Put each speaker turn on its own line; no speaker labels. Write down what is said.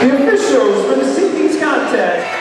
The officials for the city's contest.